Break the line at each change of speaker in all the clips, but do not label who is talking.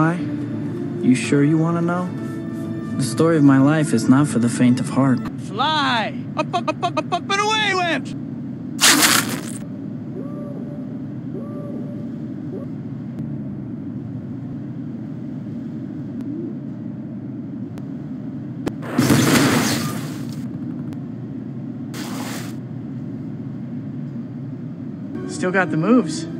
Why? You sure you want to know? The story of my life is not for the faint of heart.
Fly! Up, up, up, up, up, and away, Lamps!
Still got the moves.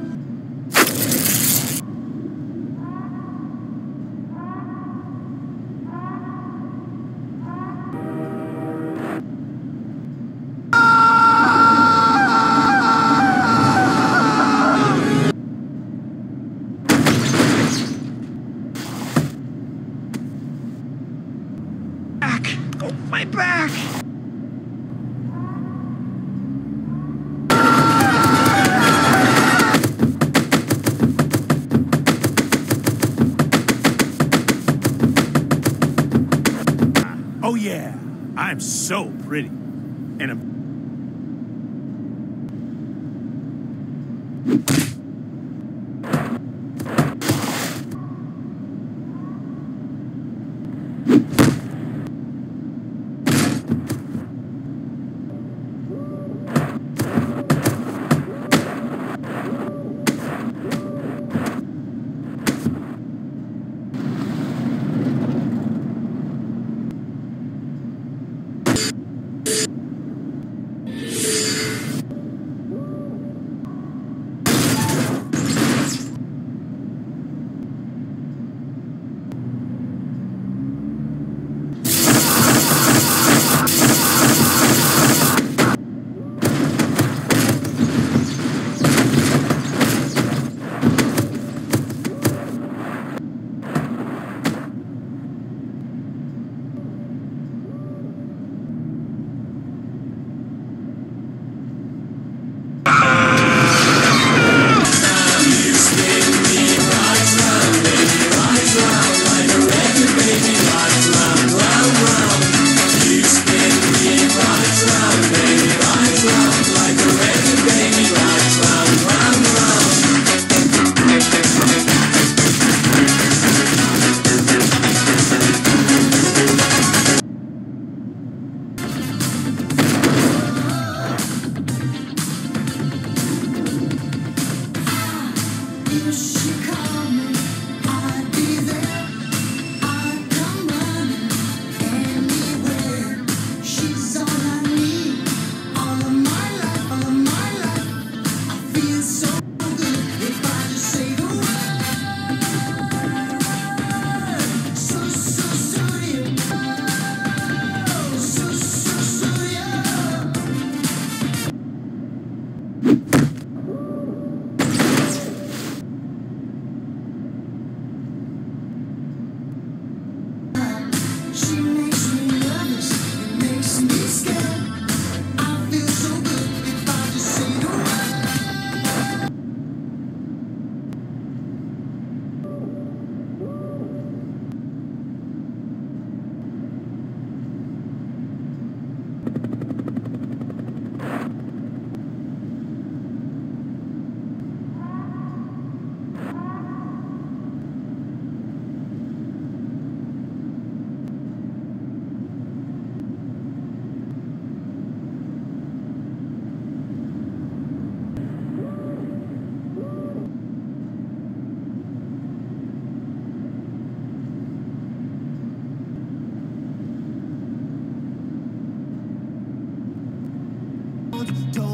Yeah, I'm so pretty. And I'm
told the